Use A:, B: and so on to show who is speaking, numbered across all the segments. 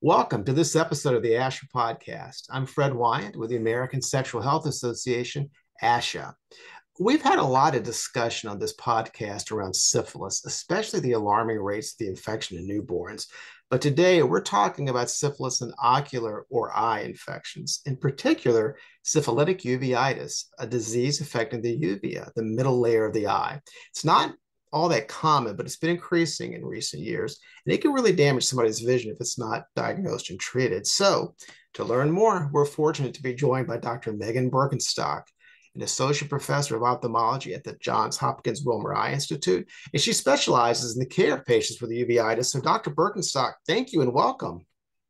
A: Welcome to this episode of the ASHA podcast. I'm Fred Wyand with the American Sexual Health Association, ASHA. We've had a lot of discussion on this podcast around syphilis, especially the alarming rates of the infection in newborns. But today we're talking about syphilis and ocular or eye infections, in particular, syphilitic uveitis, a disease affecting the uvea, the middle layer of the eye. It's not all that common, but it's been increasing in recent years. And it can really damage somebody's vision if it's not diagnosed and treated. So, to learn more, we're fortunate to be joined by Dr. Meghan Berkenstock, an associate professor of ophthalmology at the Johns Hopkins Wilmer Eye Institute. And she specializes in the care of patients with uveitis. So, Dr. Berkenstock, thank you and welcome.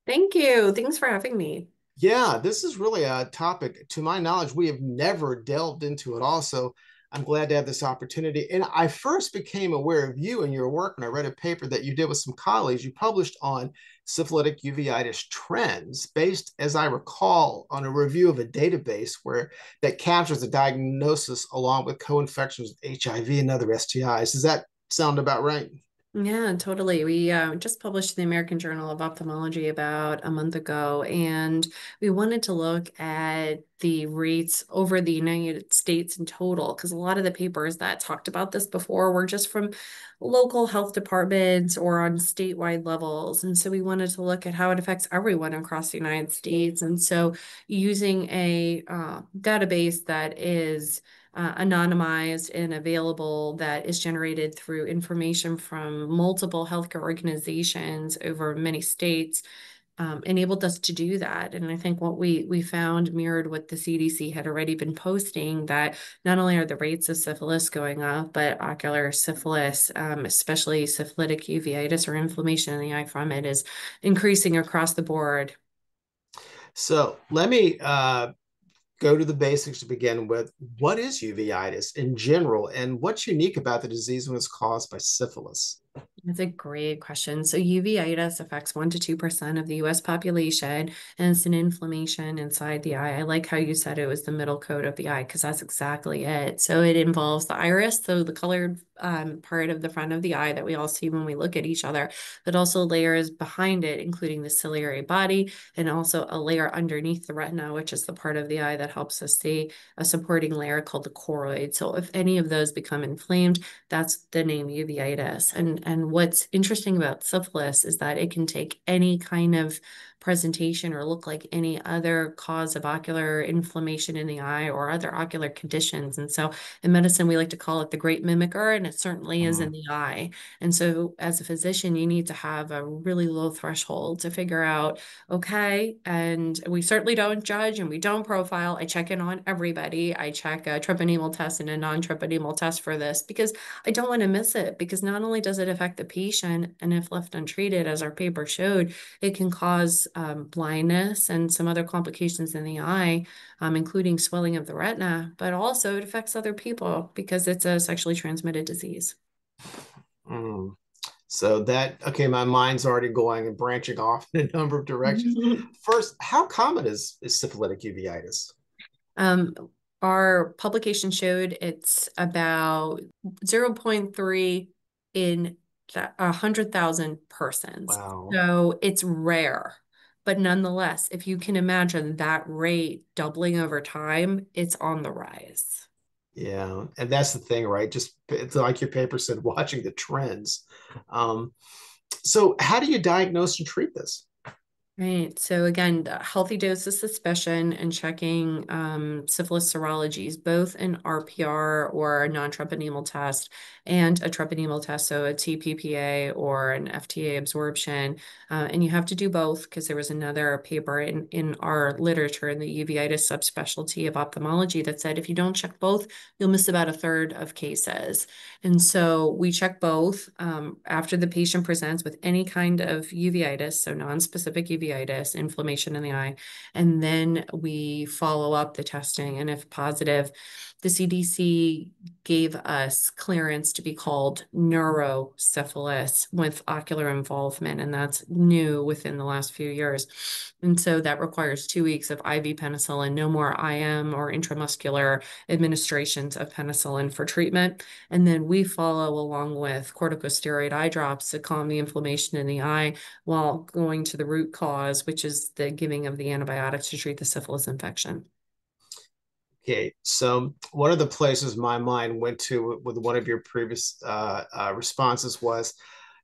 B: Thank you. Thanks for having me.
A: Yeah, this is really a topic, to my knowledge, we have never delved into it. Also, I'm glad to have this opportunity. And I first became aware of you and your work when I read a paper that you did with some colleagues. You published on syphilitic uveitis trends, based, as I recall, on a review of a database where that captures the diagnosis along with co-infections with HIV and other STIs. Does that sound about right?
B: Yeah, totally. We uh, just published the American Journal of Ophthalmology about a month ago, and we wanted to look at the rates over the United States in total, because a lot of the papers that talked about this before were just from local health departments or on statewide levels. And so we wanted to look at how it affects everyone across the United States. And so using a uh, database that is uh, anonymized and available that is generated through information from multiple healthcare organizations over many states um, enabled us to do that. And I think what we we found mirrored what the CDC had already been posting that not only are the rates of syphilis going up, but ocular syphilis, um, especially syphilitic uveitis or inflammation in the eye from it, is increasing across the board.
A: So let me uh, go to the basics to begin with. What is uveitis in general, and what's unique about the disease when it's caused by syphilis?
B: That's a great question. So uveitis affects 1% to 2% of the US population, and it's an inflammation inside the eye. I like how you said it was the middle coat of the eye, because that's exactly it. So it involves the iris, so the colored um, part of the front of the eye that we all see when we look at each other, but also layers behind it, including the ciliary body, and also a layer underneath the retina, which is the part of the eye that helps us see a supporting layer called the choroid. So if any of those become inflamed, that's the name uveitis. And and what's interesting about syphilis is that it can take any kind of presentation or look like any other cause of ocular inflammation in the eye or other ocular conditions. And so in medicine, we like to call it the great mimicker, and it certainly mm-hmm. is in the eye. And so as a physician, you need to have a really low threshold to figure out, okay, and we certainly don't judge and we don't profile. I check in on everybody. I check a treponemal test and a non-treponemal test for this because I don't want to miss it because not only does it affect the patient, and if left untreated, as our paper showed, it can cause um, blindness and some other complications in the eye, um, including swelling of the retina, but also it affects other people because it's a sexually transmitted disease.
A: Mm. So that okay, my mind's already going and branching off in a number of directions. First, how common is, is syphilitic uveitis?
B: Um, our publication showed it's about 0.3 in a hundred thousand persons. Wow. So it's rare. But nonetheless, if you can imagine that rate doubling over time, it's on the rise.
A: Yeah. And that's the thing, right? Just it's like your paper said, watching the trends. Um, so, how do you diagnose and treat this?
B: Right. So again, healthy dose of suspicion and checking um, syphilis serologies, both an RPR or a non-treponemal test and a treponemal test, so a TPPA or an FTA absorption. Uh, and you have to do both because there was another paper in, in our literature in the uveitis subspecialty of ophthalmology that said if you don't check both, you'll miss about a third of cases. And so we check both um, after the patient presents with any kind of uveitis, so non-specific uveitis uveitis, inflammation in the eye, and then we follow up the testing. And if positive, the CDC gave us clearance to be called neurosyphilis with ocular involvement, and that's new within the last few years. And so that requires two weeks of IV penicillin, no more IM or intramuscular administrations of penicillin for treatment. And then we follow along with corticosteroid eye drops to calm the inflammation in the eye while going to the root cause cause, which is the giving of the antibiotics to treat the syphilis infection.
A: Okay, so one of the places my mind went to with one of your previous uh, uh, responses was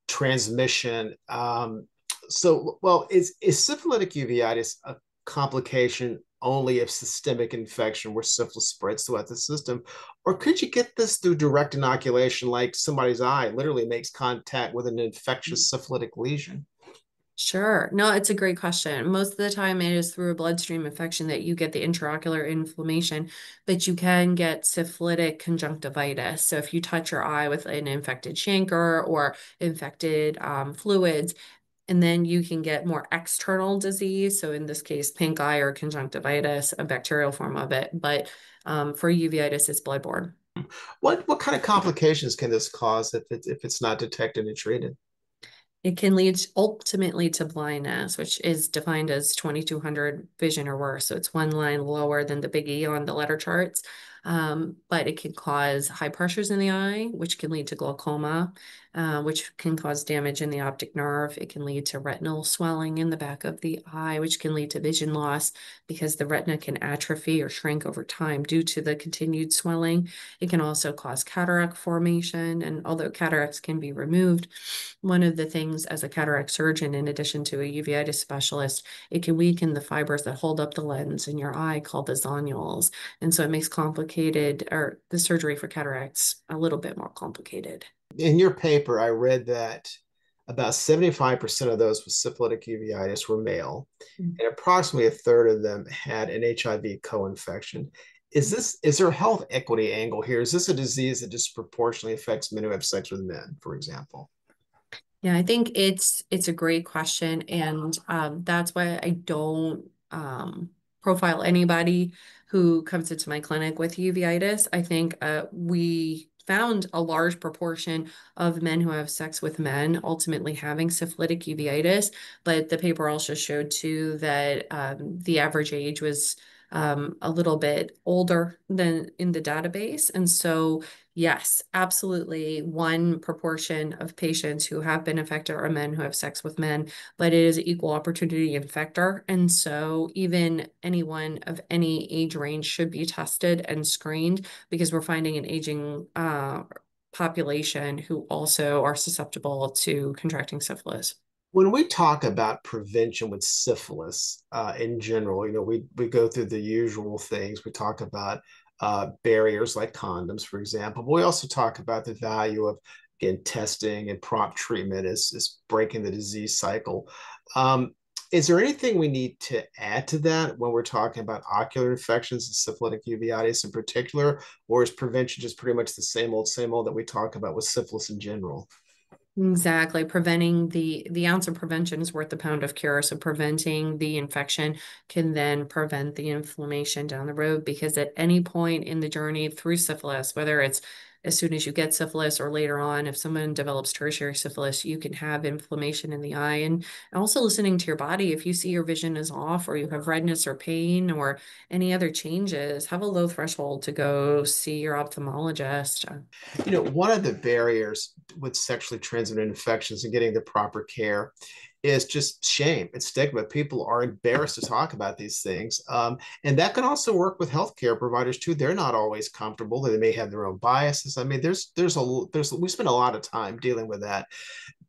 A: transmission. Um, so, well, is, is syphilitic uveitis a complication only of systemic infection where syphilis spreads throughout the system? Or could you get this through direct inoculation, like somebody's eye literally makes contact with an infectious syphilitic lesion?
B: Sure. No, it's a great question. Most of the time, it is through a bloodstream infection that you get the intraocular inflammation, but you can get syphilitic conjunctivitis. So, if you touch your eye with an infected chancre or infected um, fluids, and then you can get more external disease. So, in this case, pink eye or conjunctivitis, a bacterial form of it. But um, for uveitis, it's bloodborne.
A: What what kind of complications can this cause if it's if it's not detected and treated?
B: It can lead ultimately to blindness, which is defined as 2200 vision or worse. So it's one line lower than the big E on the letter charts. Um, but it can cause high pressures in the eye, which can lead to glaucoma, uh, which can cause damage in the optic nerve. It can lead to retinal swelling in the back of the eye, which can lead to vision loss because the retina can atrophy or shrink over time due to the continued swelling. It can also cause cataract formation. And although cataracts can be removed, one of the things as a cataract surgeon, in addition to a uveitis specialist, it can weaken the fibers that hold up the lens in your eye called the zonules. And so it makes complicated or the surgery for cataracts a little bit more complicated
A: in your paper, I read that about 75% of those with syphilitic uveitis were male, mm-hmm. and approximately a third of them had an HIV co-infection. Is this is there a health equity angle here? Is this a disease that disproportionately affects men who have sex with men, for example?
B: Yeah, I think it's it's a great question, and um, that's why I don't um, profile anybody who comes into my clinic with uveitis. I think uh, we found a large proportion of men who have sex with men ultimately having syphilitic uveitis. But the paper also showed too that um, the average age was um, a little bit older than in the database. And so, yes, absolutely, one proportion of patients who have been affected are men who have sex with men, but it is equal opportunity infector. And so, even anyone of any age range should be tested and screened because we're finding an aging uh, population who also are susceptible to contracting syphilis
A: when we talk about prevention with syphilis uh, in general, you know, we we go through the usual things. We talk about uh, barriers like condoms, for example. But we also talk about the value of again testing and prompt treatment is is breaking the disease cycle. Um, is there anything we need to add to that when we're talking about ocular infections and syphilitic uveitis in particular, or is prevention just pretty much the same old, same old that we talk about with syphilis in general?
B: Exactly. Preventing the the ounce of prevention is worth the pound of cure. So preventing the infection can then prevent the inflammation down the road because at any point in the journey through syphilis, whether it's as soon as you get syphilis or later on, if someone develops tertiary syphilis, you can have inflammation in the eye. And also listening to your body, if you see your vision is off or you have redness or pain or any other changes, have a low threshold to go see your ophthalmologist.
A: You know, one of the barriers with sexually transmitted infections and getting the proper care is just shame and stigma. People are embarrassed to talk about these things. Um, and that can also work with healthcare providers too. They're not always comfortable. They may have their own biases. I mean, there's there's a there's we spend a lot of time dealing with that.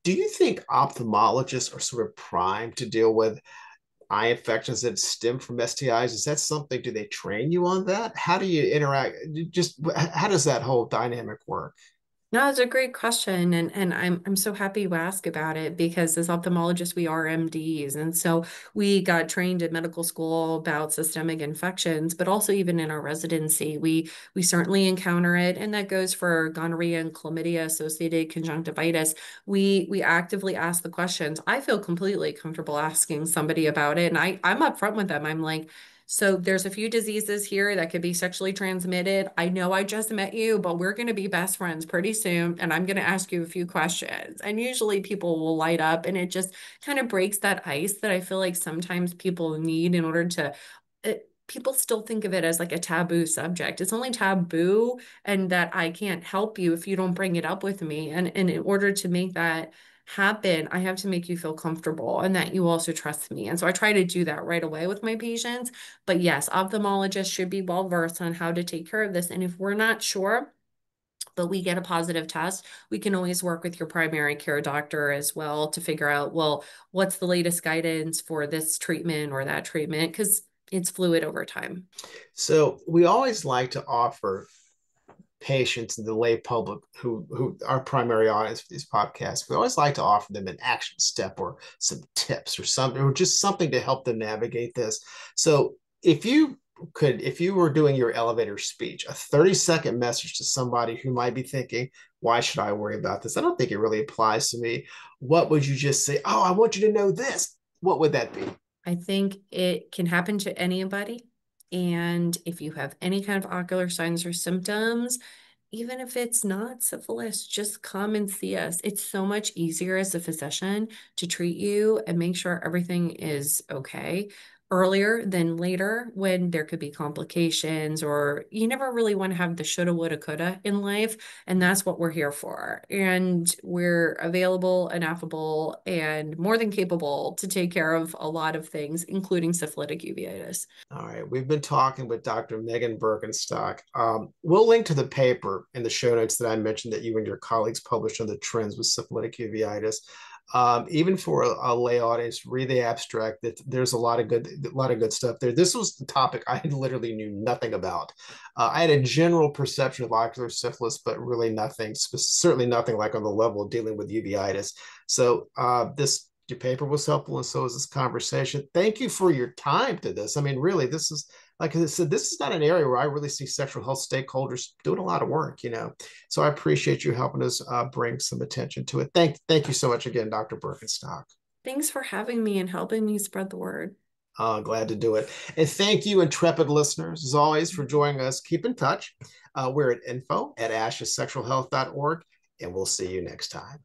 A: Do you think ophthalmologists are sort of primed to deal with eye infections that stem from STIs? Is that something? Do they train you on that? How do you interact? Just how does that whole dynamic work?
B: No, it's a great question. And and I'm I'm so happy you ask about it because as ophthalmologists, we are MDs. And so we got trained in medical school about systemic infections, but also even in our residency, we we certainly encounter it. And that goes for gonorrhea and chlamydia associated conjunctivitis. We we actively ask the questions. I feel completely comfortable asking somebody about it. And I, I'm upfront with them. I'm like, so there's a few diseases here that could be sexually transmitted. I know I just met you, but we're going to be best friends pretty soon. And I'm going to ask you a few questions. And usually people will light up and it just kind of breaks that ice that I feel like sometimes people need in order to. It, people still think of it as like a taboo subject. It's only taboo and that I can't help you if you don't bring it up with me. And, and in order to make that happen, I have to make you feel comfortable and that you also trust me. And so I try to do that right away with my patients. But yes, ophthalmologists should be well versed on how to take care of this. And if we're not sure, but we get a positive test, we can always work with your primary care doctor as well to figure out, well, what's the latest guidance for this treatment or that treatment? Because it's fluid over time.
A: So we always like to offer patients and the lay public who who our primary audience for these podcasts. We always like to offer them an action step or some tips or something or just something to help them navigate this. So if you could if you were doing your elevator speech a 30 second message to somebody who might be thinking why should i worry about this? I don't think it really applies to me. What would you just say? Oh i want you to know this. What would that be?
B: I think it can happen to anybody and if you have any kind of ocular signs or symptoms, even if it's not syphilis, just come and see us. It's so much easier as a physician to treat you and make sure everything is okay earlier than later when there could be complications or you never really want to have the shoulda woulda coulda in life and that's what we're here for and we're available and affable and more than capable to take care of a lot of things including syphilitic uveitis.
A: All right we've been talking with dr meghan berkenstock. Um, we'll link to the paper in the show notes that i mentioned that you and your colleagues published on the trends with syphilitic uveitis um, even for a, a, lay audience, read the abstract. That there's a lot of good, a lot of good stuff there. This was the topic I literally knew nothing about. Uh, I had a general perception of ocular syphilis, but really nothing, certainly nothing like on the level of dealing with uveitis. So uh, this your paper was helpful, and so was this conversation. Thank you for your time to this. I mean, really, this is like I said, this is not an area where I really see sexual health stakeholders doing a lot of work, you know. So I appreciate you helping us uh, bring some attention to it. Thank, thank you so much again, Dr. Berkenstock.
B: Thanks for having me and helping me spread the word.
A: Uh, glad to do it. And thank you, intrepid listeners, as always, for joining us. Keep in touch. Uh, we're at info at ashasexualhealth.org, and we'll see you next time.